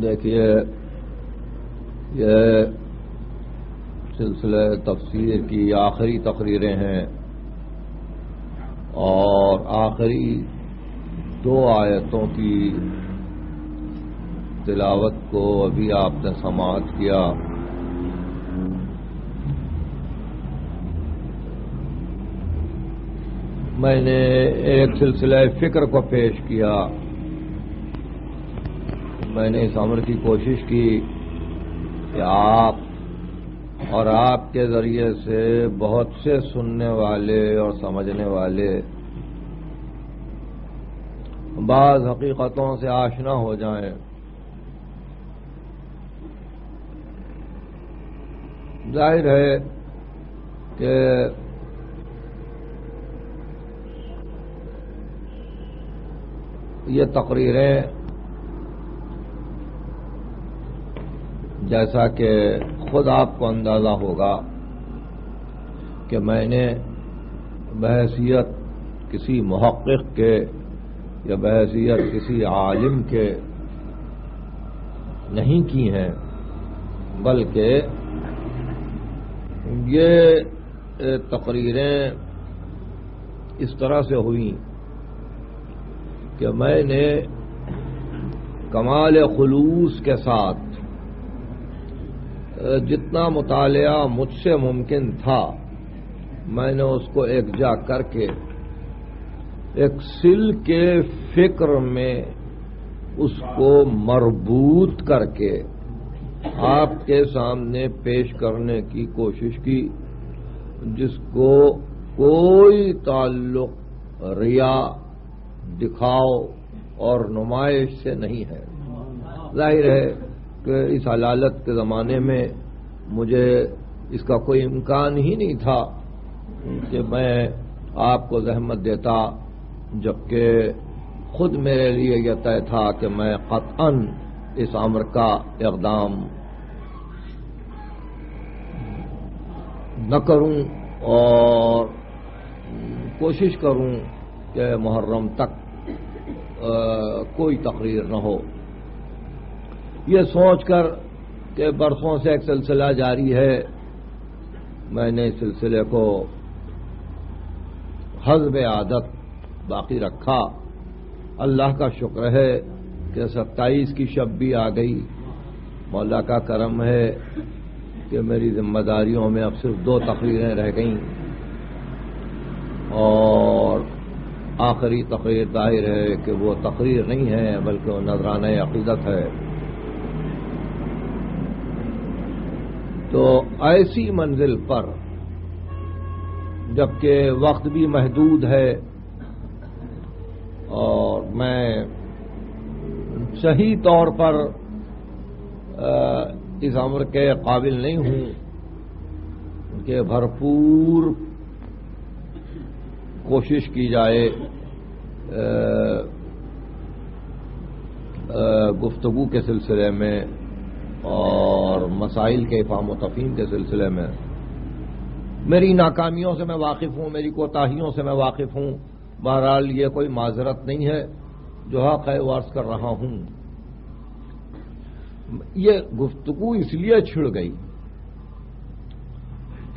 देखिए ये सिलसिले तफसीर की आखिरी तकरीरें हैं और आखिरी दो आयतों की तिलावत को अभी आपने समाप्त किया। मैंने एक सिलसिला फ़िक्र को पेश किया। मैंने इस अमर की कोशिश की कि आप और आपके ज़रिए से बहुत से सुनने वाले और समझने वाले बाज हकीकतों से आशना हो जाएँ। ज़ाहिर है कि ये तकरीरें जैसा कि खुद आपको अंदाज़ा होगा कि मैंने बहसीत किसी महक़ के या बहसीत किसी आलिम के नहीं की हैं, बल्कि ये तकरीरें इस तरह से हुई कि मैंने कमाल खलूस के साथ जितना मुतालिया मुझसे मुमकिन था, मैंने उसको एकजा करके एक सिल के फ़िक्र में उसको मरबूत करके आपके सामने पेश करने की कोशिश की, जिसको कोई ताल्लुक, रिया दिखाओ और नुमाइश से नहीं है। ज़ाहिर है कि इस हलालत के ज़माने में मुझे इसका कोई इम्कान ही नहीं था कि मैं आपको जहमत देता जबकि खुद मेरे लिए यह तय था कि मैं कतन इस अमर का इकदाम न करूँ और कोशिश करूँ कि मुहर्रम तक आ, कोई तकरीर न हो। ये सोचकर कि बरसों से एक सिलसिला जारी है। मैंने इस सिलसिले को हजब आदत बाकी रखा। अल्लाह का शुक्र है कि सत्ताईस की शब भी आ गई। मौला का करम है कि मेरी जिम्मेदारियों में अब सिर्फ़ दो तकरीरें रह गईं। और आखिरी तकरीर ज़ाहिर है कि वो तकरीर नहीं है, बल्कि वो नजराना अकीदत है। तो ऐसी मंजिल पर, जबकि वक्त भी महदूद है, और मैं सही तौर पर इस अमर के काबिल नहीं हूँ, कि भरपूर कोशिश की जाए गुफ्तगु के सिलसिले में और मसाइल के फाम तफीम के सिलसिले में। मेरी नाकामियों से मैं वाकिफ हूँ, मेरी कोताहियों से मैं वाकिफ हूँ। बहरहाल, ये कोई माजरत नहीं है जो हक है वर्ष कर रहा हूँ। ये गुफ्तगु इसलिए छिड़ गई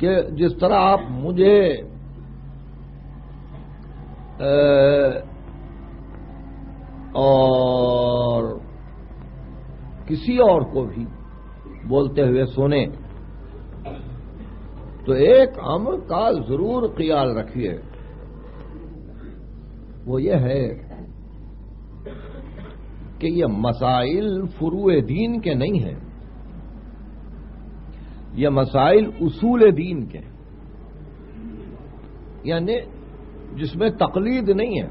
कि जिस तरह आप मुझे और किसी और को भी बोलते हुए सुने तो एक अमर का ज़रूर ख्याल रखिए। वो ये है कि ये मसाइल फुरुए दीन के नहीं है। ये मसाइल उसूल दीन के यानी जिसमें तकलीद नहीं है।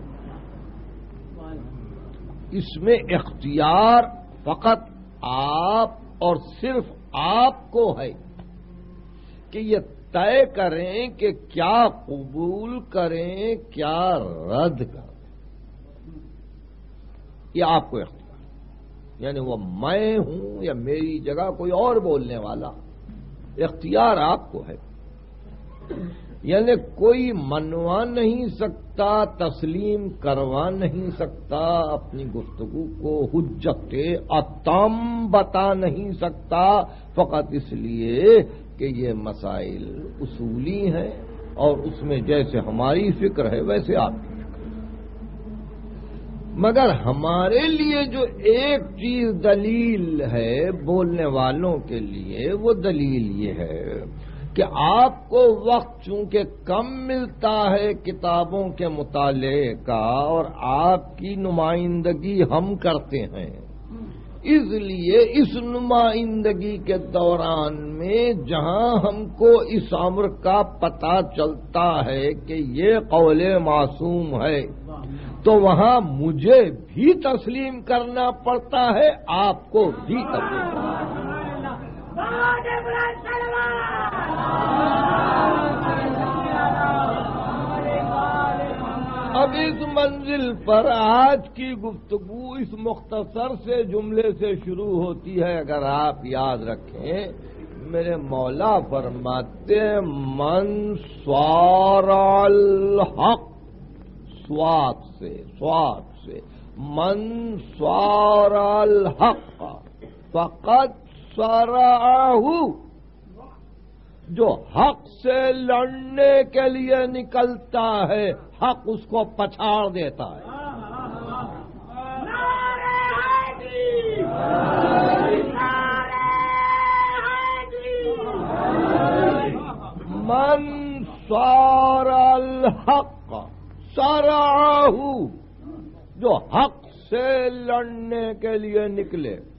इसमें इख्तियार फकत आप और सिर्फ़ आपको है कि ये तय करें कि क्या कबूल करें, क्या रद्द करें। ये आपको इख्तियार यानी वो मैं हूँ या मेरी जगह कोई और बोलने वाला, इख्तियार आपको है। यानी कोई मनवा नहीं सकता, तस्लीम करवा नहीं सकता, अपनी गुफ्तगु को हुज्जत अतम बता नहीं सकता। फकत इसलिए कि ये मसाइल उसूली हैं और उसमें जैसे हमारी फ़िक्र है, वैसे आपकी मगर हमारे लिए जो एक चीज़ दलील है बोलने वालों के लिए, वो दलील ये है कि आपको वक्त चूँकि कम मिलता है किताबों के मुताले का और आपकी नुमाइंदगी हम करते हैं। इसलिए इस नुमाइंदगी के दौरान में जहाँ हमको इस अम्र का पता चलता है कि ये कौले मासूम है तो वहाँ मुझे भी तस्लीम करना पड़ता है, आपको भी तस्लीम करना अब इस मंजिल पर आज की गुफ्तगु इस मुख्तसर से जुमले से शुरू होती है। अगर आप याद रखें, मेरे मौला फरमाते मन स्वारल हक स्वाद से स्वाद से। मन स्वारल हक फकत स्वराहू जो हक से लड़ने के लिए निकलता है, हक उसको पछाड़ देता है। मन सारल हक, सराहू, जो हक से लड़ने के लिए निकले।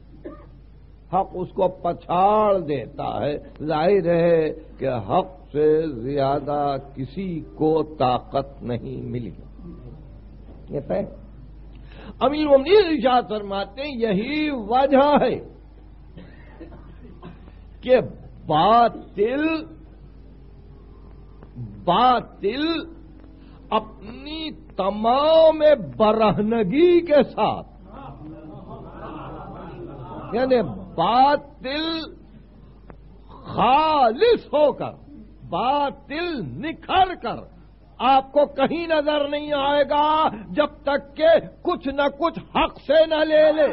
हक उसको पछाड़ देता है। ज़ाहिर है कि हक से ज़्यादा किसी को ताकत नहीं मिली। ये तय। अमीर ममनीर इशाद फरमाते यही वजह है कि बातिल बातिल अपनी तमाम बरहनगी के साथ, यानी बातिल खालिश होकर, बातिल निखर कर आपको कहीं नज़र नहीं आएगा जब तक के कुछ न कुछ हक से न ले ले।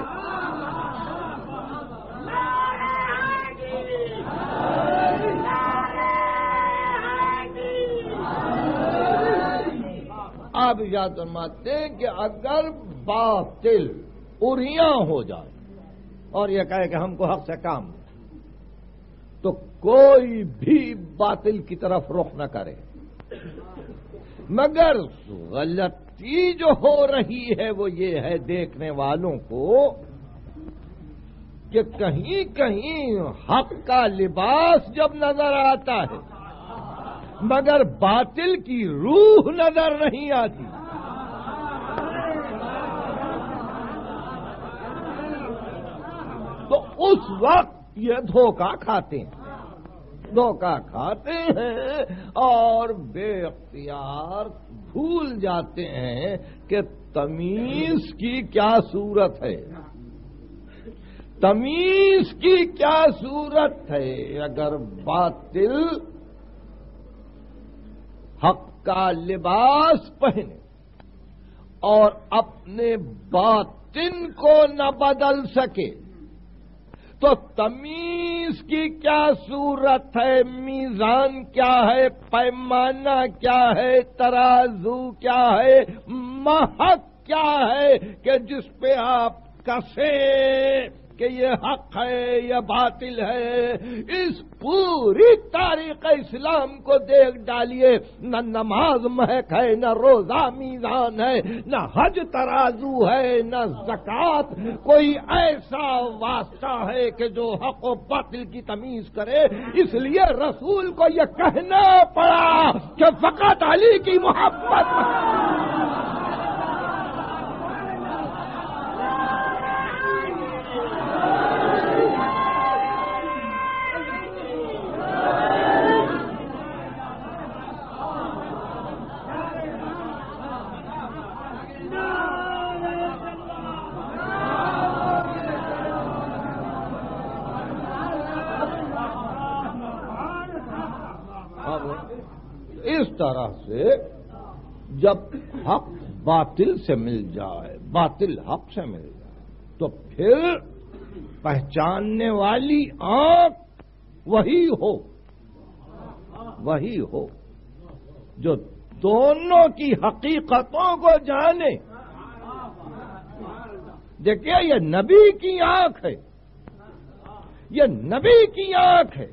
आप याद फरमाते कि अगर बातिल उरिया हो जाए और ये कहे कि हमको हक से काम तो कोई भी बातिल की तरफ़ रुख न करे। मगर गलती जो हो रही है, वो ये है देखने वालों को कि कहीं कहीं हक का लिबास जब नज़र आता है, मगर बातिल की रूह नज़र नहीं आती। तो उस वक्त ये धोखा खाते हैं। धोखा खाते हैं और बेख्तियार भूल जाते हैं कि तमीज की क्या सूरत है। तमीज की क्या सूरत है अगर बातिल हक का लिबास पहने और अपने बातिन को न बदल सके। तो तमीज की क्या सूरत है? मीजान क्या है? पैमाना क्या है? तराजू क्या है? महक क्या है कि जिस पे आप कसे कि ये हक है, ये बातिल है। इस पूरी तारीख इस्लाम को देख डालिए। न नमाज़ महक है, न रोजा मीजान है, न हज तराजू है, न जक़ात। कोई ऐसा वास्ता है कि जो हक और बातिल की तमीज करे। इसलिए रसूल को यह कहना पड़ा कि फकत अली की मोहब्बत। तरह से जब हक बातिल से मिल जाए, बातिल हक से मिल जाए तो फिर पहचानने वाली आँख वही हो वही हो, जो दोनों की हकीकतों को जाने। देखिए, ये नबी की आँख है, ये नबी की आँख है,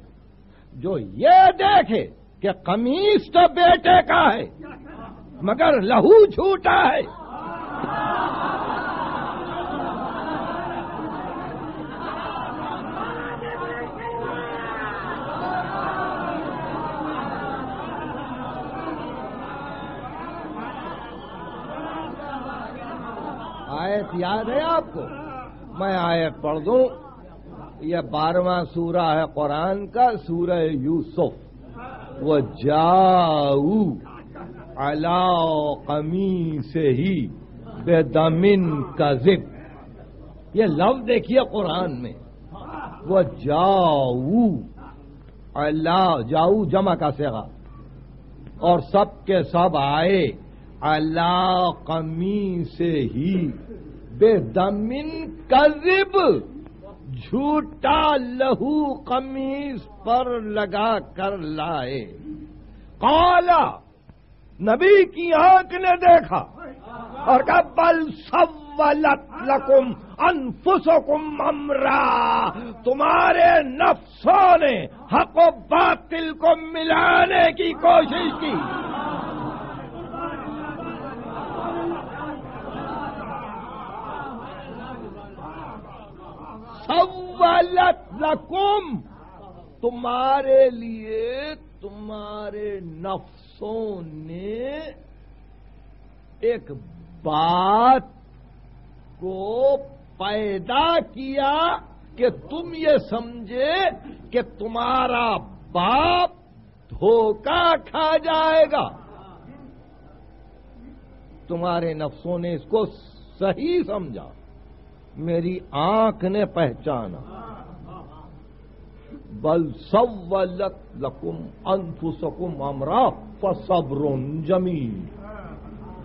जो ये देखे कि कमीज तो बेटे का है, मगर लहू झूठा है। आयत याद है आपको? मैं आयत पढ़ दूँ। यह बारहवां सूरा है कुरान का सूरह यूसुफ। वो जाऊ अला कमी से ही बेदमिन का जिप ये लफ्ज देखिए कुरान में। वो जाऊ अल्लाह जाऊ जमा का सेगा। और सब के सब आए अल्लाह कमी से ही बेदमिन कजिब झूठा लहू कमीज पर लगा कर लाए। काला, नबी की आँख ने देखा। और कहा, बल सवलत लकुम अनफुसकुम अमरा। तुम्हारे नफ्सों ने हक बातिल को मिलाने की कोशिश की। सवलत लकुम। तुम्हारे लिए तुम्हारे नफ्सों ने एक बात को पैदा किया कि तुम ये समझे कि तुम्हारा बाप धोखा खा जाएगा। तुम्हारे नफ्सों ने इसको सही समझा। मेरी आँख ने पहचाना। बल सवलत लकुम अनफुसकुम अमरा फसब्रुन जमील।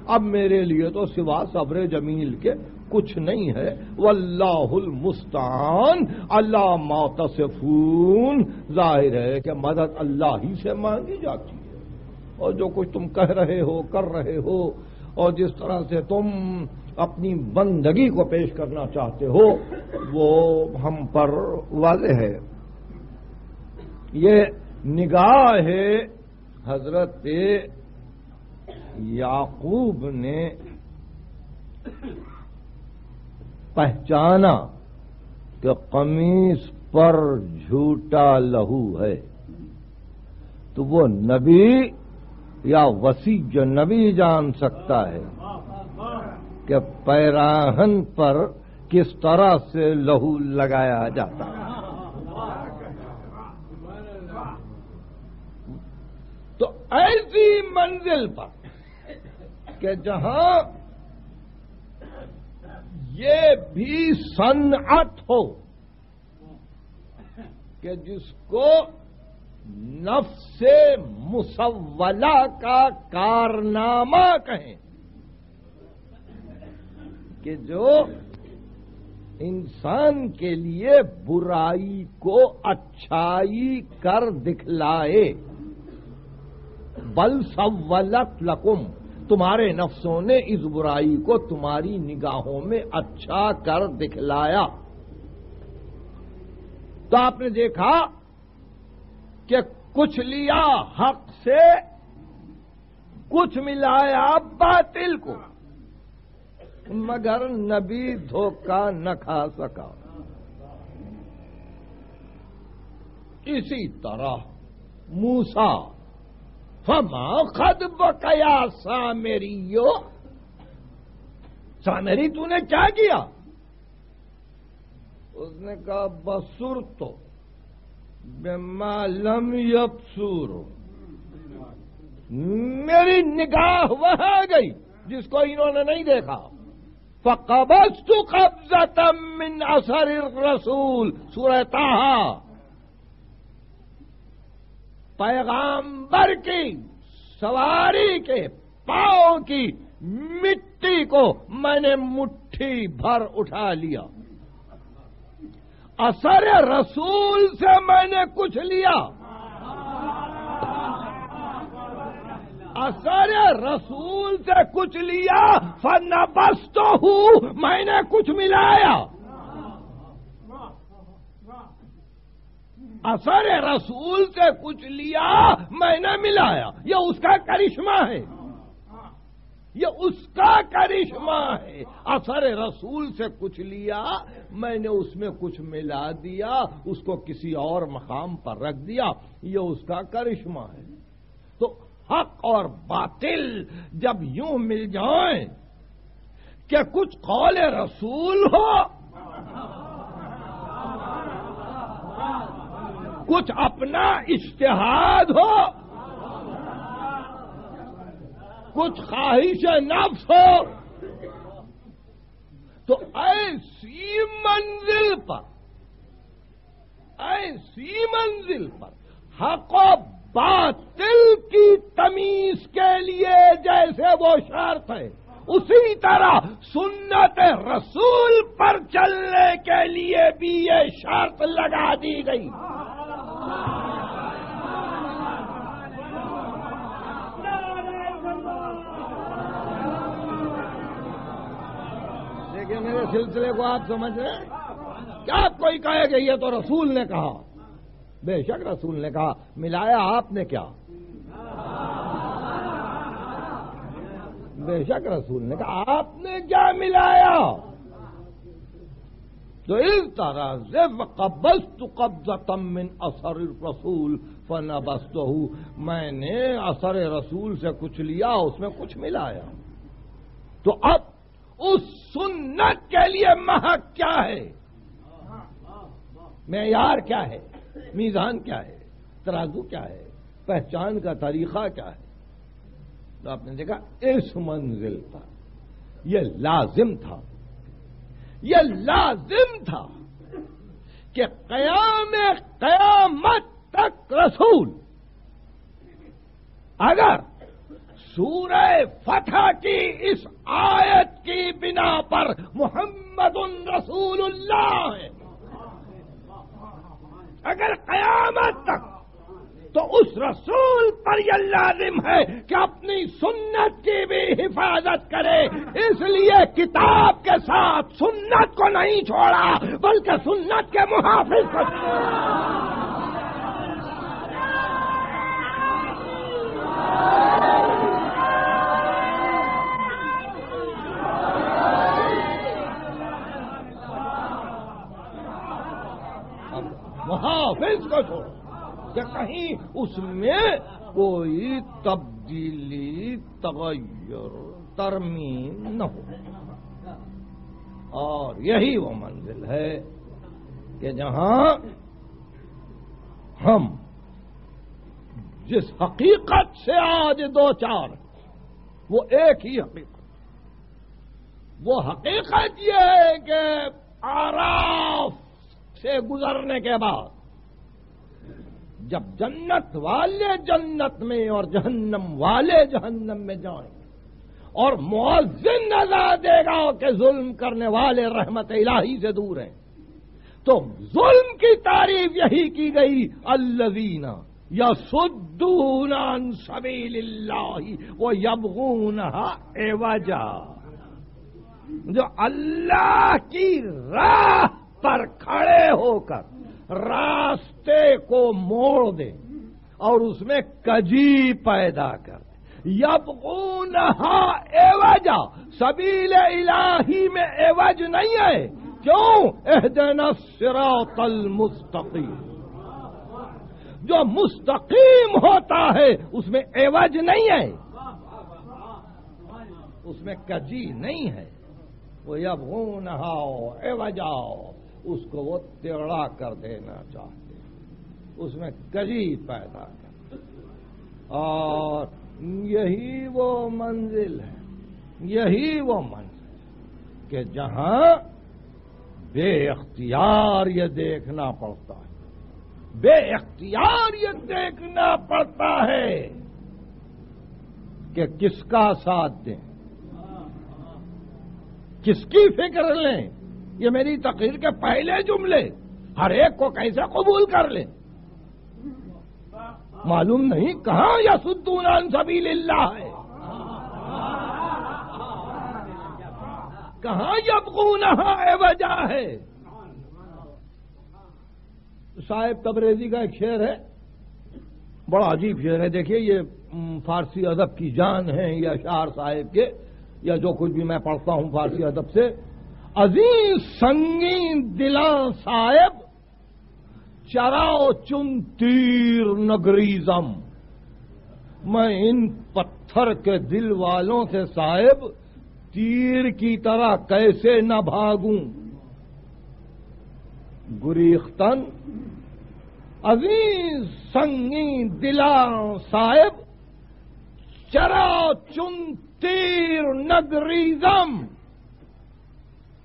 अब मेरे लिए तो सिवा सब्र जमील के कुछ नहीं है। वल्लाहुल मुस्तान, अल्लाह मोतसफून। ज़ाहिर है कि मदद अल्लाह ही से मांगी जाती है। और जो कुछ तुम कह रहे हो, कर रहे हो, और जिस तरह से तुम अपनी बंदगी को पेश करना चाहते हो, वो हम पर वाले है। ये निगाह है हज़रत याकूब ने पहचाना कि कमीज पर झूठा लहू है। तो वो नबी या वसी जो नबी जान सकता है। कि पैराहन पर किस तरह से लहू लगाया जाता। है तो ऐसी मंजिल पर कि जहाँ ये भी सनअत हो कि जिसको नफ्से मुसवला का कारनामा कहें कि जो इंसान के लिए बुराई को अच्छाई कर दिखलाए। बल सवलत लकुम, तुम्हारे नफ्सों ने इस बुराई को तुम्हारी निगाहों में अच्छा कर दिखलाया। तो आपने देखा कि कुछ लिया हक से, कुछ मिलाया बातिल को। मगर नबी धोखा न खा सका। इसी तरह मूसा, फमा खद बकया सामेरियो सामेरी तूने क्या किया? उसने कहा, बसुर तो बेमालम यपसूर मेरी निगाह वहाँ गई जिसको इन्होंने नहीं देखा। फकबस्तु कब्जतम मिन असर रसूल सुरता पैगाम्बर की सवारी के पाँव की मिट्टी को मैंने मुट्ठी भर उठा लिया असर रसूल से मैंने कुछ लिया असर रसूल से कुछ लिया फन बस तो हूँ, मैंने कुछ मिलाया। असर रसूल से कुछ लिया, मैंने मिलाया। यह उसका करिश्मा है। ये उसका करिश्मा है। असर रसूल से कुछ लिया, मैंने उसमें कुछ मिला दिया, उसको किसी और मकाम पर रख दिया, ये उसका करिश्मा है। हक और बातिल जब यूँ मिल जाए कि कुछ कौल रसूल हो? कुछ अपना इश्तेहाद हो? कुछ ख्वाहिश नफ्स हो? तो ऐसी मंजिल पर, ऐसी मंजिल पर हक बातिल की तमीज के लिए जैसे वो शर्त है। उसी तरह सुन्नत रसूल पर चलने के लिए भी ये शर्त लगा दी गई। देखिए मेरे सिलसिले को आप समझ रहे हैं। क्या कोई कहेगा, ये तो रसूल ने कहा। बेशक रसूल ने कहा, मिलाया आपने क्या? बेशक रसूल ने कहा, आपने क्या मिलाया? तो इस तरह से कब्बस्तु कब्जतम मिन असर रसूल फन बस्तु मैंने असर रसूल से कुछ लिया, उसमें कुछ मिलाया। तो अब उस सुन्नत के लिए महक क्या है? मैार क्या है? मीजान क्या है? तराजू क्या है? पहचान का तरीका क्या है? तो आपने देखा, इस मंजिल पर यह लाजिम था। यह लाजिम था कि कयाम कयामत तक रसूल, अगर सूरह फतह की इस आयत की बिना पर मोहम्मद रसूलुल्लाह है अगर कयामत तक तो उस रसूल पर यह लाजिम है कि अपनी सुन्नत की भी हिफाजत करे। इसलिए किताब के साथ सुन्नत को नहीं छोड़ा, बल्कि सुन्नत के मुहाफिज को मुहाफिज को छोड़ा। कि कहीं उसमें कोई तब्दीली, तगैर, तरमीम न हो। और यही वो मंजिल है कि जहाँ हम जिस हकीकत से आज दो चार वो एक ही हकीकत। वो हकीकत ये है कि आराफ से गुजरने के बाद, जब जन्नत वाले जन्नत में और जहन्नम वाले जहन्नम में जाएँगे, और मुआजिन नज़र देगा कि जुल्म करने वाले रहमत इलाही से दूर हैं तो जुल्म की तारीफ़ यही की गई अल्लवीना या सुद्दूनान सबीलिल्लाही वो यबगून एवजा जो अल्लाह की राह पर खड़े होकर रास्ते को मोड़ दे और उसमें कजी पैदा कर दे। यबून एवजा, सबील इलाही में एवज नहीं है। क्यों? एहदन सिरातल मुस्तकीम। जो मुस्तकीम होता है, उसमें एवज नहीं है। उसमें कजी नहीं है। वो यब यबून एवजाओ। उसको वो टेढ़ा कर देना चाहते उसमें कजी पैदा कर और यही वो मंजिल है, यही वो मंजिल कि जहाँ बेख्तियार ये देखना पड़ता है बेख्तियार ये देखना पड़ता है कि किसका साथ दें, किसकी फ़िक्र लें। ये मेरी तकरीर के पहले जुमले। हर एक को कैसे कबूल कर ले। मालूम नहीं कहाँ यसुद्दून सभी लिल्ला है। कहाँ यबकून वजह है। साहेब तबरेजी का एक शेर है। बड़ा अजीब शेर है। देखिए, ये फारसी अदब की जान है या शार साहेब के, या जो कुछ भी मैं पढ़ता हूँ फारसी अदब से। अज़ीज़ संगीन दिला साहेब, चराओ चुन तीर नगरीजम मैं इन पत्थर के दिल वालों से साहेब, तीर की तरह कैसे न भागूं। गुरीख्तन अज़ीज़ संगी दिला साहेब चरा चुन तीर नगरीजम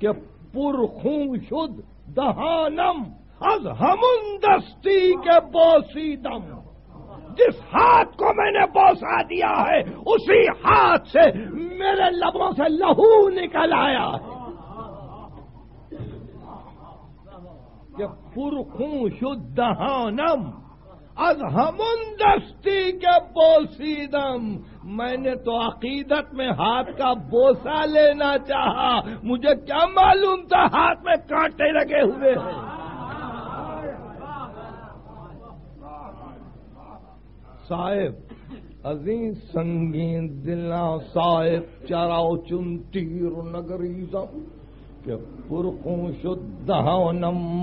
के पुरखू शुद्ध दहानम। अज दस्ती के बोसीदम जिस हाथ को मैंने बोसा दिया है, उसी हाथ से मेरे लबों से लहू निकल आया है। कि शुद्ध शुद्धहानम अज हमुन दस्ती के बोसीदम। मैंने तो अकीदत में हाथ का बोसा लेना चाहा। मुझे क्या मालूम था हाथ में कांटे लगे हुए हैं। साहेब, अज़ीज़ संगीन दिला साहेब, चराओ चुन तीर नगरीजम के पुरखों शुद्ध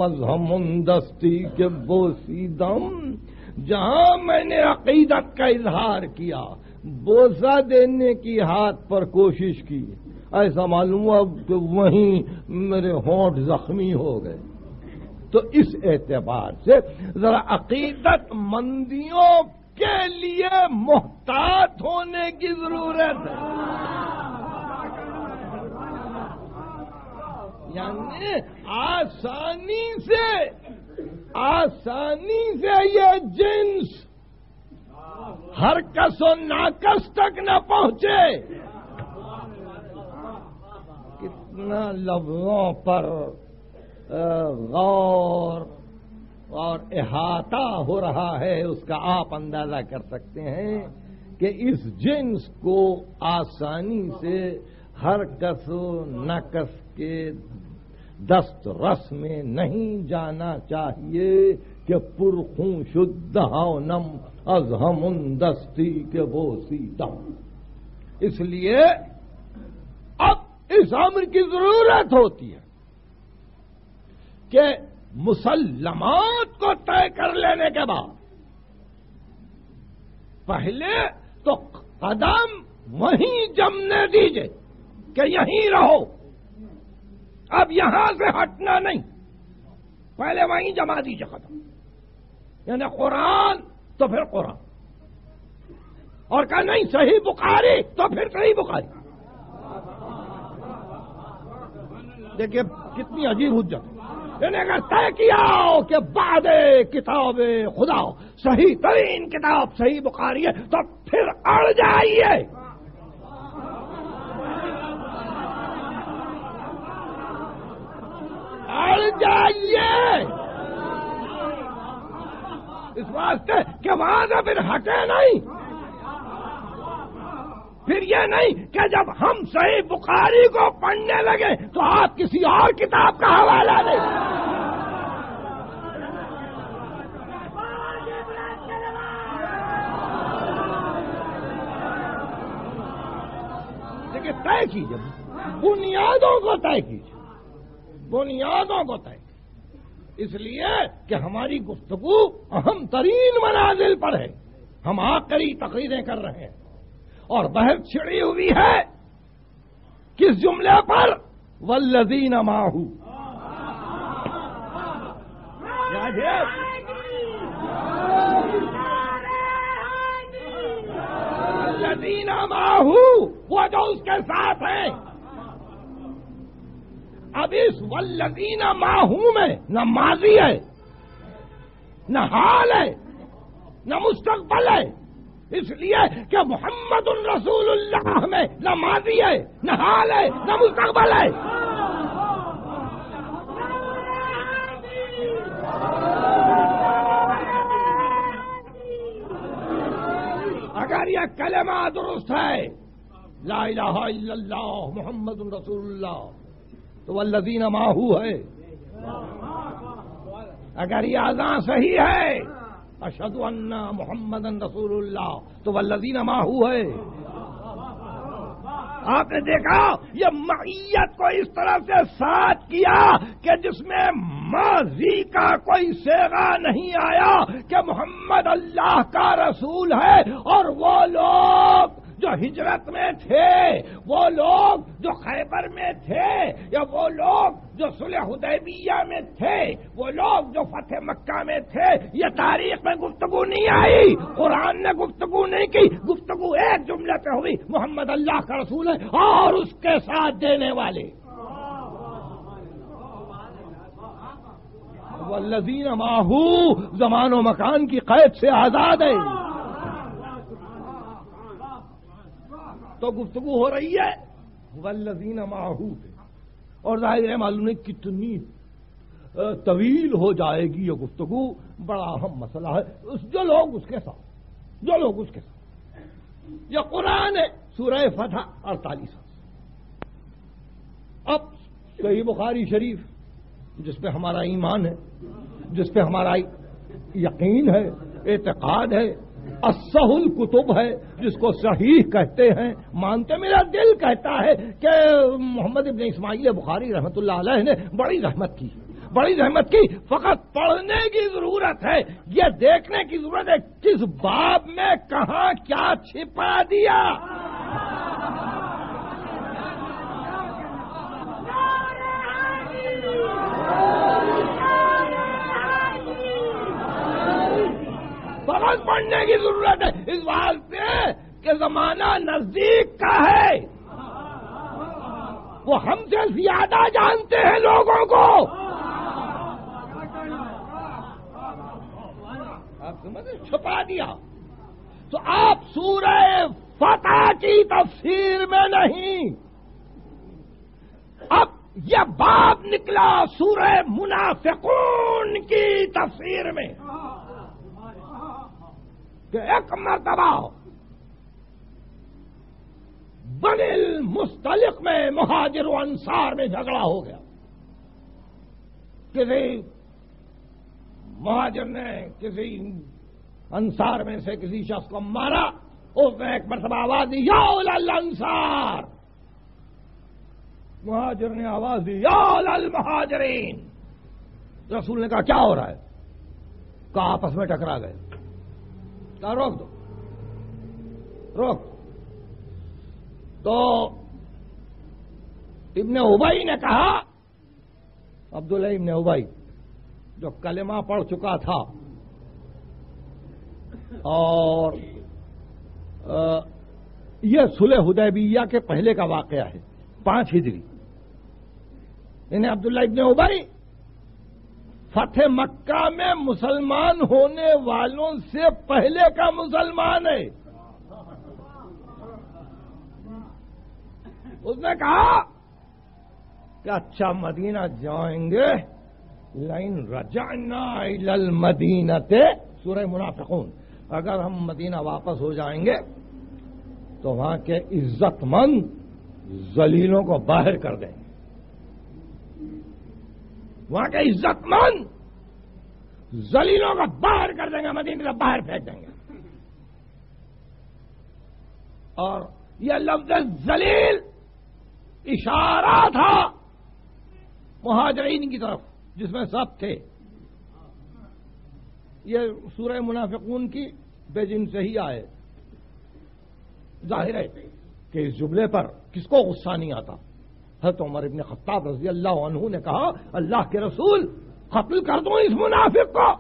मजहम दस्ती के बोसीदम। जहाँ मैंने अकीदत का इजहार किया बोसा देने की हाथ पर कोशिश की। ऐसा मालूम हुआ कि वहीं मेरे होंठ जख्मी हो गए। तो इस एतबार से जरा अकीदत मंदियों के लिए मोहतात होने की ज़रूरत है। यानी आसानी से आसानी से ये जिन्स हर कसो नाकस तक न पहुँचे। कितना लफ्जों पर गौर और अहाता हो रहा है, उसका आप अंदाज़ा कर सकते हैं कि इस जिन्स को आसानी से हर कसो नकस के दस्त रस में नहीं जाना चाहिए कि पुरखू शुद्ध नम अजहमुन दस्ती के वो सीतम। इसलिए अब इस अम्र की ज़रूरत होती है कि मुसलमात को तय कर लेने के बाद, पहले तो कदम वहीं जमने दीजिए कि यहीं रहो। अब यहाँ से हटना नहीं। पहले वहीं जमा दीजिए खत्म। यानी कुरान तो फिर कुरान। और कहा नहीं, सही बुखारी तो फिर सही बुखारी। देखिए, कितनी अजीब हुज्जत। यानी अगर तय किया हो कि बाद किताब खुदा सही तरीन किताब, सही बुखारी है तो फिर अड़ जाइए। अड़ जाइए। इस वास्ते कि वहाँ से फिर हटे नहीं। फिर ये नहीं कि जब हम सही बुखारी को पढ़ने लगे तो आप किसी और किताब का हवाला दें। तय कीजिए, बुनियादों को तय कीजिए। बुनियादों को तय इसलिए कि हमारी गुफ्तगु अहम तरीन मनाजिल पर है। हम आखिरी तकरीरें कर रहे हैं। और बहस छिड़ी हुई है किस जुमले पर? वल्लजीन माहू। वल्लजीन माहू, वो जो उसके साथ हैं। अब इस वल्लजीना माहू में न माजी है, न हाल है, न मुस्तकबल है। इसलिए कि मोहम्मद रसूलुल्लाह में न माजी है, न हाल है, न मुस्तकबल है। अगर यह कलमा दुरुस्त है, ला इलाहा इल्लल्लाह मोहम्मद रसूलुल्लाह। तो वल्लजीन माहू है। अगर ये आजान सही है अशद अन्ना मोहम्मद रसूलुल्लाह तो वल्लजीन माहू है। आपने देखा, ये मैयत को इस तरह से साथ किया कि जिसमें माजी का कोई सेगा नहीं आया कि मोहम्मद अल्लाह का रसूल है, और वो लोग जो हिजरत में थे, वो लोग जो खैबर में थे, या वो लोग जो सुलह हुदैबिया में थे, वो लोग जो फतेह मक्का में थे, ये तारीख में गुफ्तगु नहीं आई, कुरान ने गुफ्तगु नहीं की, गुफ्तगु एक जुमले पे हुई, मोहम्मद अल्लाह का रसूल है, और उसके साथ देने वाले। वल्लजीन माहू, जमानो मकान की कैद से आज़ाद है। तो गुफ्तगु हो रही है। वल्लजीन माहू और ज़ाहिर है मालूम नहीं कितनी तवील हो जाएगी ये गुफ्तगु। बड़ा अहम मसला है। उस, जो लोग उसके साथ, जो लोग उसके साथ। यह कुरान है, सूरह फतह अड़तालीस। अब सही बुखारी शरीफ, जिस पे हमारा ईमान है, जिस पे हमारा यकीन है एतकाद है असहुल कुतुब है, जिसको सही कहते हैं। मानते मेरा दिल कहता है कि मोहम्मद इब्न इस्माइल बुखारी अलैह ने बड़ी रहमत की। बड़ी रहमत की, फकत पढ़ने की ज़रूरत है। ये देखने की ज़रूरत है, किस बाब में कहा क्या छिपा दिया। फकत पढ़ने की ज़रूरत है। इस से कि जमाना नज़दीक का है। वो हमसे ज़्यादा जानते हैं लोगों को। आप समझ? छुपा दिया। तो आप सूरह फतह की तफसीर में नहीं। अब यह बाप निकला सूरह मुनाफिकून की तफसीर में। कि एक मरतबा बनिल मुस्तलिक में मुहाजिर अंसार में झगड़ा हो गया। किसी महाजर ने किसी अंसार में से किसी शख्स को मारा, उसने एक मरतबा आवाज़ दी याल अंसार। महाजर ने आवाज़ दी याल महाजरीन। रसूल ने कहा, क्या हो रहा है? कहा, आपस में टकरा गए। कहा रोक दो रोक तो इब्ने उबई ने कहा अब्दुल्ला इब्ने उबई जो कलेमा पढ़ चुका था और यह सुलह हुदैबिया के पहले का वाकया है पाँच हिजरी इन्हें अब्दुल्ला इब्ने उबई फतेह मक्का में मुसलमान होने वालों से पहले का मुसलमान है। उसने कहा कि अच्छा मदीना जाएँगे, लाइन रजाना इलल मदीनते, सूरह मुनाफिकून। अगर हम मदीना वापस हो जाएँगे तो वहाँ के इज्जतमंद जलीलों को बाहर कर देंगे। वहाँ के इज्जतमंद जलीलों को बाहर कर देंगे, मदीने से बाहर फेंक देंगे। और यह लफ्ज जलील, इशारा था महाजरीन की तरफ़, जिसमें सब थे। ये सूरह मुनाफिकून की बेजिन से ही आए। ज़ाहिर है कि इस जुमले पर किसको गुस्सा नहीं आता? हज़रत उमर इबन खत्ताब रज़ी अल्लाह ने कहा, अल्लाह के रसूल कत्ल कर दू इस मुनाफिक को।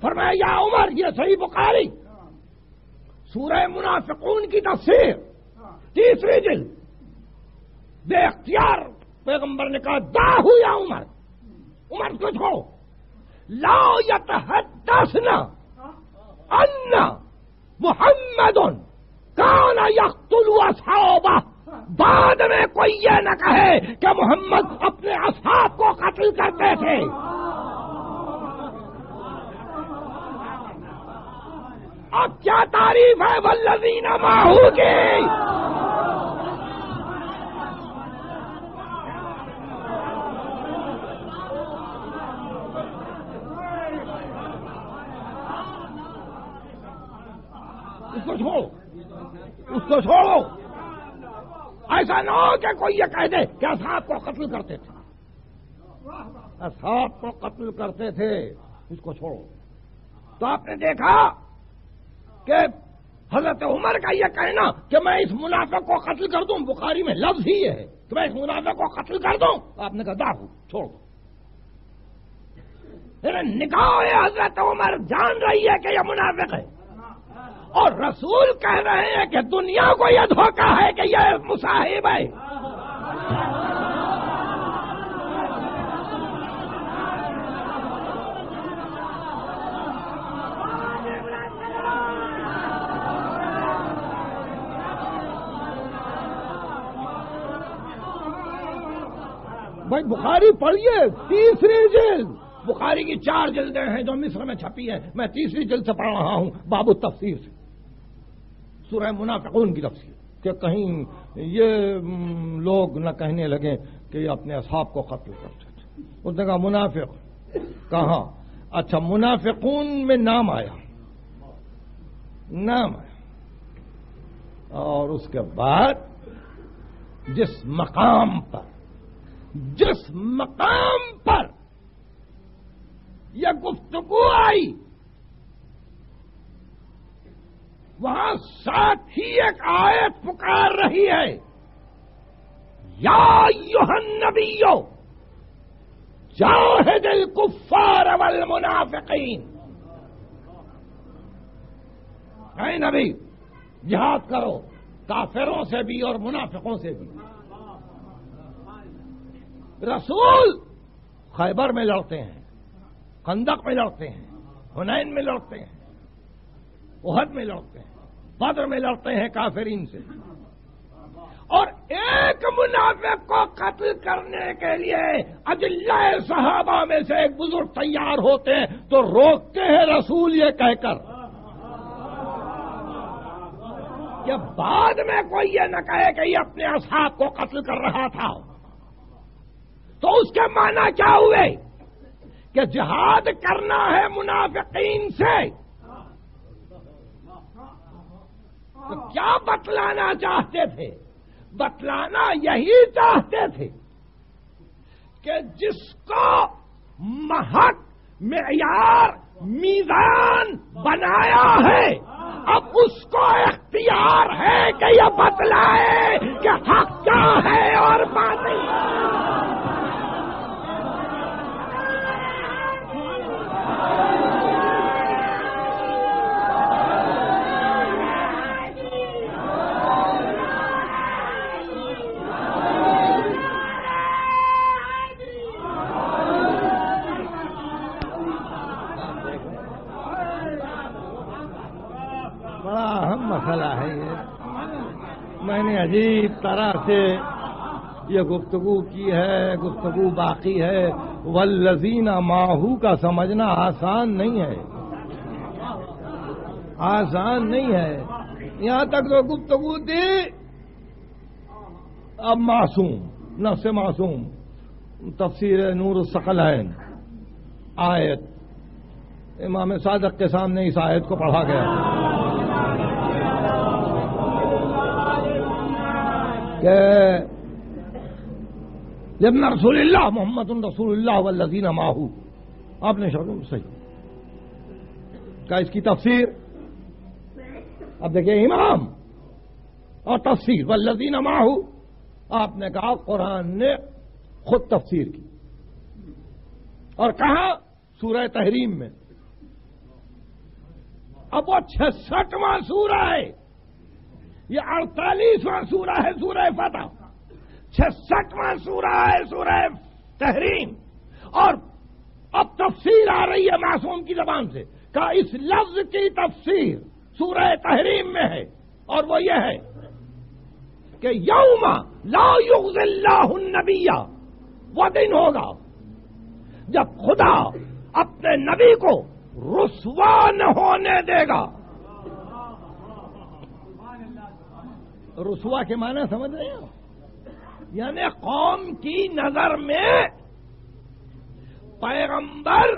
फरमाया, या उमर, ये सही बुखारी। सूरह मुनाफिकून की तस्वीर तीसरी दिल बेख्तियार पैगंबर ने कहा दाहू या उमर? उमर कुछ हो। लाओ हद न अन्ना मोहम्मद कान यख्तुल असहाबा बाद में कोई ये न कहे कि मोहम्मद अपने असाब को कत्ल करते थे। अब क्या तारीफ़ है वल्लवीना माहू की उसको छोड़ो उसको छोड़ो ऐसा ना हो कि कोई ये कह दे कि असाब को कत्ल करते थे? असाब को कत्ल करते थे? इसको छोड़ो। तो आपने देखा कि हज़रत उमर का यह कहना कि मैं इस मुनाफे को कत्ल कर दूँ, बुखारी में लफ्ज ही है कि मैं इस मुनाफे को कत्ल कर दूँ। आपने कहा, दाहू, छोड़ दो। निकाह हज़रत उमर जान रही है कि यह मुनाफिक है। और रसूल कह रहे हैं कि दुनिया को यह धोखा है कि यह मुसाहिब है। भाई, बुखारी पढ़िए, तीसरी जिल्द। बुखारी की चार जल्दें हैं जो मिस्र में छपी है। मैं तीसरी जल्द से पढ़ रहा हूँ, बाबू तफसीर से। सुरह मुनाफिकून की तफसीर कि कहीं ये लोग न कहने लगे कि अपने असाब को कत्ल करते थे। उसने कहा, मुनाफिक, कहा? अच्छा मुनाफिकून में नाम आया। नाम आया। और उसके बाद, जिस मकाम पर, जिस मकाम पर यह गुफ्तगु आई वहाँ साथ ही एक आयत पुकार रही है। या युहन नबीयो जाहिदिल कुफ्फार वल मुनाफिकीन। है नबी, जिहाद करो, काफिरों से भी और मुनाफिकों से भी। रसूल खैबर में लड़ते हैं, खंदक में लड़ते हैं, हुनैन में लड़ते हैं। उहद में लड़ते हैं, बद्र में लड़ते हैं काफिरीन से। और एक मुनाफिक को कत्ल करने के लिए अजिल्ला सहाबा में से एक बुज़ुर्ग तैयार होते हैं तो रोकते हैं रसूल ये कहकर। कि बाद में कोई ये न कहे कि ये अपने असाब को कत्ल कर रहा था। तो उसके माना क्या हुए? कि जिहाद करना है मुनाफिकीन से। तो क्या बतलाना चाहते थे? बतलाना यही चाहते थे कि जिसको महक, मेयार, मीजान बनाया है, अब उसको इख्तियार है कि यह बतलाए कि हक क्या है और बातें अजीब तरह से ये गुफ्तगु की है, गुफ्तगु बाकी है। वल्लजीना माहू का समझना आसान नहीं है। आसान नहीं है। यहाँ तक तो गुफ्तगु थी। अब मासूम न से मासूम। तफसीर नूर सकलैन आयत। इमाम सादक के सामने इस आयत को पढ़ा गया। जब रसूल मोहम्मद रसूल वल्लजीन माहू। आपने शब्द सही। क्या इसकी तफसीर? अब देखिए, इमाम और तफसीर, वल्लजीन माहू, आपने कहा कुरान ने खुद तफसीर की। और कहा सूरह तहरीम में, अब वो छसठवां सूरा है। ये अड़तालीसवां सूरा है सूरह फतह। छसठवां सूरा है सूरह तहरीम। और अब तफसीर आ रही है मासूम की जबान से कहा इस लफ्ज की तफसीर सूरह तहरीम में है। और वो ये है कि यौमा ला नबिया, वो दिन होगा जब खुदा अपने नबी को रुसवा न होने देगा। रुसवा के माना समझ रहे हो? यानी कौम की नज़र में पैगंबर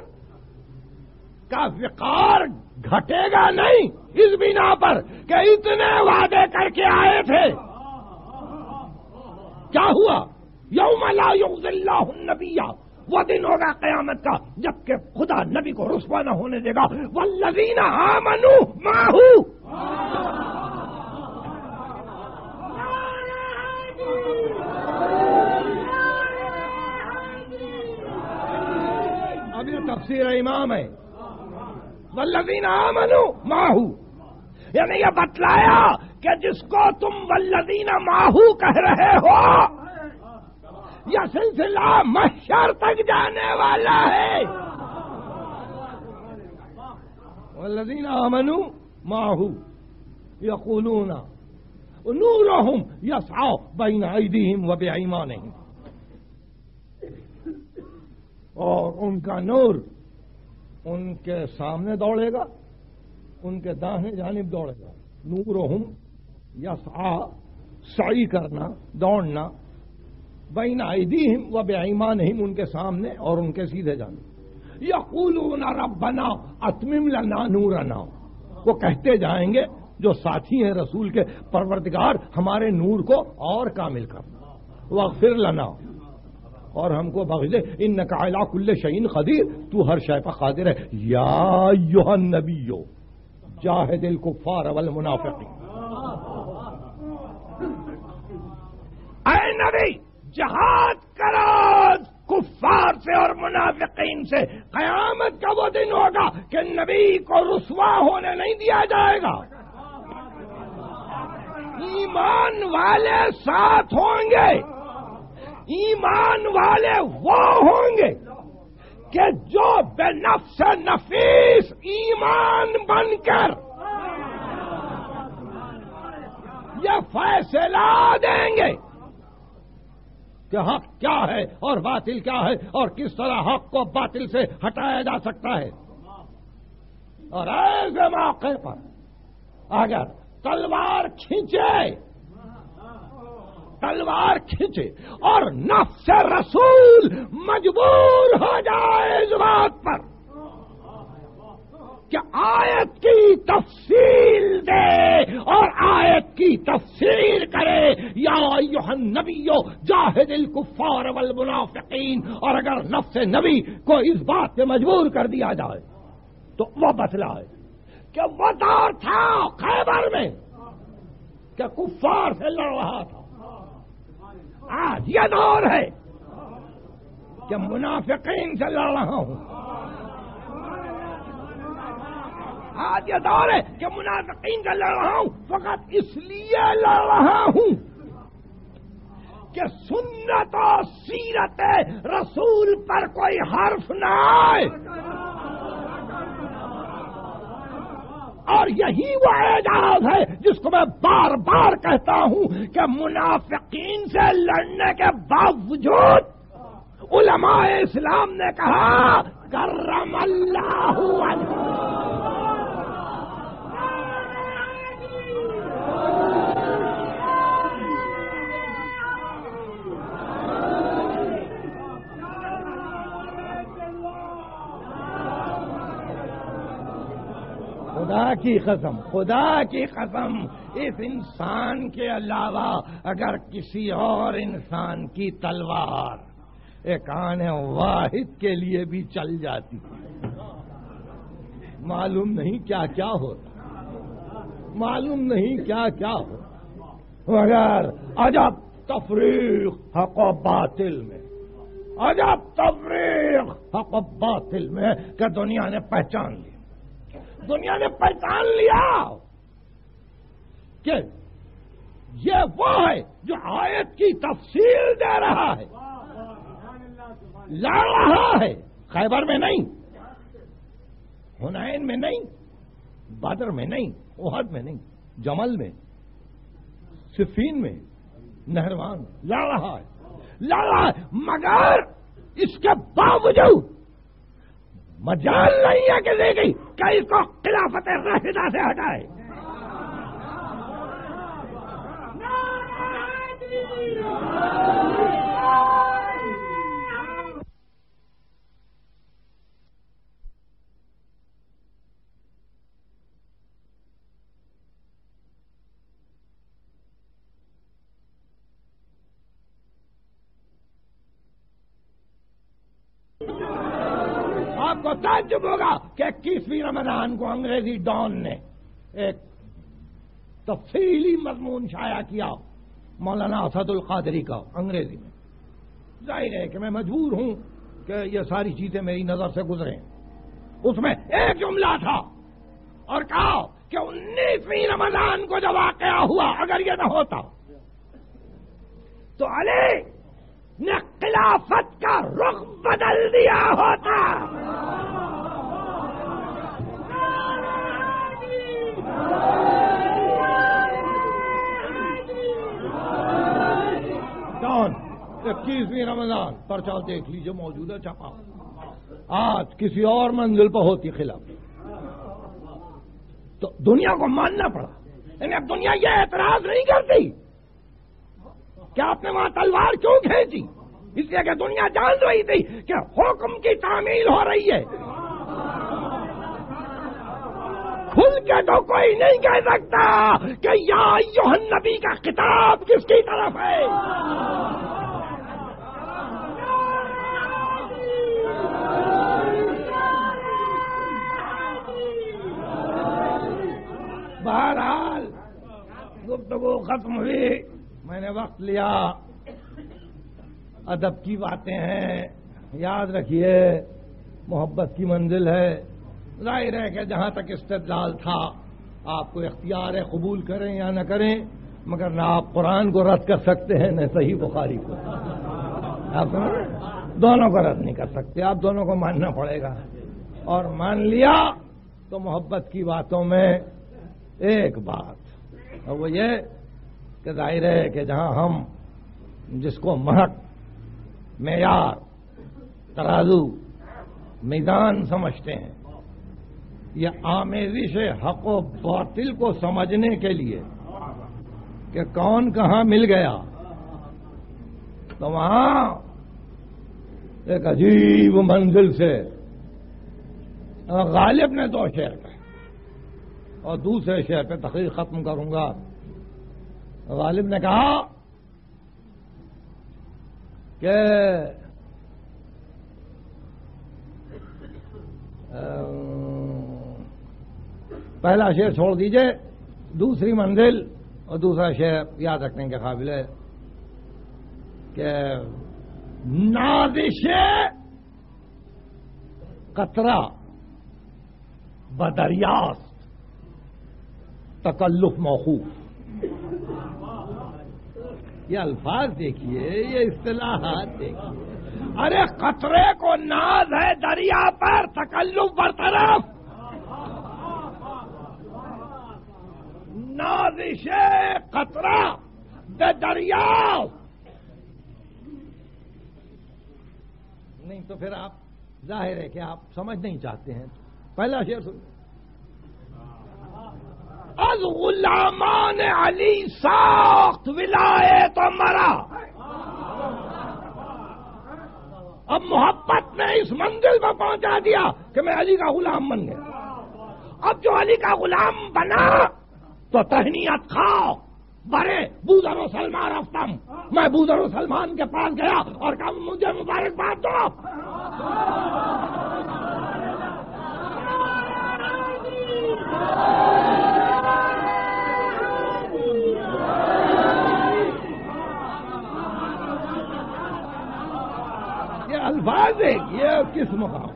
का विकार घटेगा नहीं इस बिना पर कि इतने वादे करके आए थे। क्या हुआ? यौमला यौजिल्ला नबिया वो दिन होगा कयामत का, जबकि खुदा नबी को रुसवा न होने देगा। वल्लजीना आमनु माहू। अब ये तफसीर इमाम है। वल्लजीना आमनु, माहू। यानी ये बतलाया कि जिसको तुम वल्लजीना माहू कह रहे हो, यह सिलसिला मशर तक जाने वाला है। वल्लजीन आमनु, माहू, यकूलूना। नूरहुम यसाओ बैन ऐदीहिम व बेईमानिहिम और उनका नूर उनके सामने दौड़ेगा उनके दाहिने जानिब दौड़ेगा नूरहुम यसा सही करना दौड़ना बैन आईदीहिम व बेईमानिहिम उनके सामने और उनके सीधे जाने यकूलून रब्बना अतमिम लना नूरना वो कहते जाएँगे जो साथी हैं रसूल के परवरदिगार, हमारे नूर को और कामिल करना वह फिर लना। और हमको बख्श दे इन नकाला कुल्ले शहीन खदीर, तू हर शय पर खादिर है। या युहन नबीयो जाहिदिल कुफार वल मुनाफिकीन। अय नबी, जहाद करो कुफार से और मुनाफिकीन से। कयामत का वो दिन होगा कि नबी को रुसवा होने नहीं दिया जाएगा। ईमान वाले साथ होंगे। ईमान वाले वो होंगे कि जो बेनफ्स नफीस ईमान बनकर ये फैसला देंगे कि हक क्या है और बातिल क्या है और किस तरह हक को बातिल से हटाया जा सकता है। और ऐसे मौके पर अगर तलवार खींचे। तलवार खींचे और नफ्स रसूल मजबूर हो जाए इस बात पर कि आयत की तफसील दे और आयत की तफसील करे। या युहन नबियो, जाहिदिल कुफार वल मुनाफिकीन। और अगर नफ्स नबी को इस बात पे मजबूर कर दिया जाए तो वह बतला है। कि वो दौर था खैबर में क्या कुफार से लड़ रहा था। आज यह दौर है कि मुनाफिकीन से लड़ रहा हूँ। आज यह दौर है कि मुनाफिकीन से लड़ रहा हूँ, फकत इसलिए लड़ रहा हूँ कि सुन्नत और सीरत रसूल पर कोई हर्फ ना आए। और यही वो एजाज है जिसको मैं बार बार कहता हूँ कि मुनाफिकीन से लड़ने के बावजूद उलमा इस्लाम ने कहा, करम अल्लाह खुदा की कसम खुदा की कसम इस इंसान के अलावा अगर किसी और इंसान की तलवार एक आने वाहिद के लिए भी चल जाती, मालूम नहीं क्या क्या होता, मालूम नहीं क्या क्या हो मगर अजब तफरीक हक बातिल में, अजब तफरीक हक बातिल में क्या दुनिया ने पहचान ली दुनिया ने पहचान लिया। कि ये वो है जो आयत की तफसील दे रहा है। लड़ रहा है। खैबर में नहीं, हुनैन में नहीं, बदर में नहीं ओहद में नहीं, जमल में, सिफीन में, नहरवान लड़ रहा है। लड़ रहा है, मगर इसके बावजूद मजाल नहीं है कि। ले गई कई को खिलाफत राशिदा से हटाए आपको ताजुब होगा कि रमज़ान को अंग्रेज़ी डॉन ने एक तफसीली मजमून छाया किया, मौलाना असदुल कादरी का अंग्रेज़ी में। ज़ाहिर है कि मैं मजबूर हूँ कि ये सारी चीज़ें मेरी नज़र से गुजरे। उसमें एक जुमला था और कहा कि उन्नीसवीं रमज़ान को जब वाकया हुआ, अगर ये न होता तो अली ने खिलाफत का रुख बदल दिया होता। इक्कीसवीं रमज़ान। पर्चा देख लीजिए, मौजूद है छपा। आज किसी और मंजिल पर होती खिलाफ। तो दुनिया को मानना पड़ा। यानी अब दुनिया ये एतराज़ नहीं करती। क्या आपने वहाँ तलवार क्यों खींची? इसलिए कि दुनिया जान रही थी कि हुक्म की तामील हो रही है। खुल के तो कोई नहीं कह सकता कि या नबी का किताब किसकी तरफ़ है? बहरहाल, गुफ्तगु खत्म हुई। मैंने वक्त लिया। अदब की बातें हैं, याद रखिए, मोहब्बत की मंजिल है। ज़ाहिर है कि जहाँ तक इस्तेदलाल था, आपको इख्तियार है कबूल करें या न करें, मगर ना आप कुरान को रद्द कर सकते हैं, न सही बुखारी को। आप समझ? दोनों को रद्द नहीं कर सकते, आप दोनों को मानना पड़ेगा। और मान लिया तो मोहब्बत की बातों में एक बात। और वो ये कि ज़ाहिर है कि जहाँ हम, जिसको महक, मैार, तराजू, मैदान समझते हैं यह आमेजिश हक व बातिल को समझने के लिए कि कौन कहाँ मिल गया तो वहाँ एक अजीब मंजिल से गालिब ने दो शेर कहे। और दूसरे शेर पे तकरीर खत्म करूँगा। गालिब ने कहा कि पहला शेर छोड़ दीजिए, दूसरी मंजिल और दूसरा शेर याद रखने के काबिल है कि नादिश कतरा बदरियास। तकल्लुफ मौकूफ ये अल्फाज देखिए, ये इस्तेलाहात देखिए। अरे कतरे को नाज है दरिया पर, तकल्लुफ बरतरफ। नाजिश कतरा द दरिया। नहीं तो फिर आप, ज़ाहिर है कि आप समझ नहीं चाहते हैं। पहला शेर सुन। अज गुलामान अली साख्त विलाए तो मरा। अब मोहब्बत ने इस मंजिल पर पहुँचा दिया कि मैं अली का गुलाम बन गया। अब जो अली का गुलाम बना तो तहनीत खाओ। बड़े बूजर सलमान रफ्तम मैं बूजर सलमान के पास गया और कहा, मुझे मुबारकबाद दो। अल्फाज है ये किस मुकाम?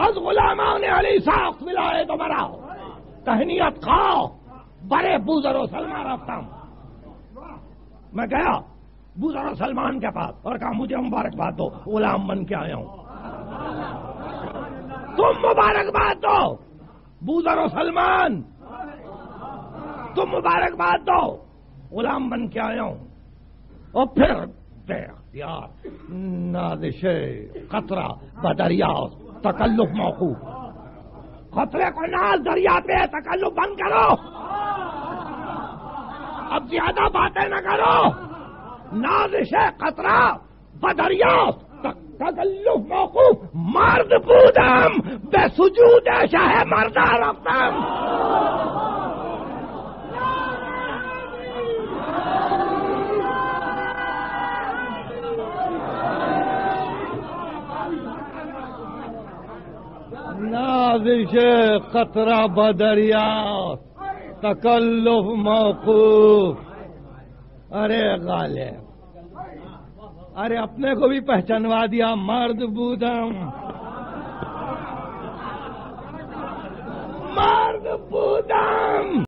अज गुलामा ने अली साख्त मिलाए तो मराओ। तहनीत खाओ। बड़े बूजरो सलमान रफ्ताम मैं गया बूजरो सलमान के पास और कहा, मुझे मुबारकबाद दो, गुलाम बन के आया हूँ। तुम मुबारकबाद दो बूजरो सलमान। तुम मुबारकबाद दो, गुलाम बन के आया हूँ। और फिर बेख्तियार नादिश खतरा बदरिया तकल्लुफ मौकूफ खतरे को नाल दरिया पे तकल्लुफ बंद करो अब ज़्यादा बातें न करो नादिश खतरा बदरिया तकल्लुफ मौकूफ मर्द पूदम बेसुजूद शाह मर्दा रफ्तम साजिश खतरा बदरिया तकल्लुफ मौकूफ अरे गाले अरे अपने को भी पहचानवा दिया मर्द बूदम मर्द बूदम